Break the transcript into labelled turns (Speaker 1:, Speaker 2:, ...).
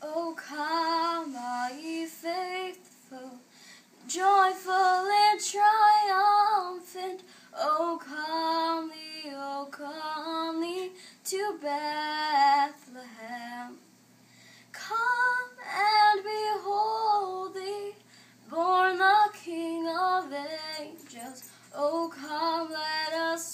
Speaker 1: O come, ye faithful, joyful and triumphant. Oh, o come thee, O oh, come thee to Bethlehem. Come and behold thee, born the King of angels. O come, let us